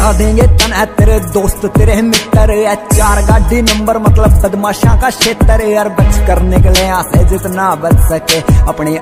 बता देंगे तन। है तेरे दोस्त, तेरे मित्र है चार गाड़ी नंबर मतलब बदमाशा का क्षेत्र। यार बच कर निकले यहाँ से जितना बच सके। अपने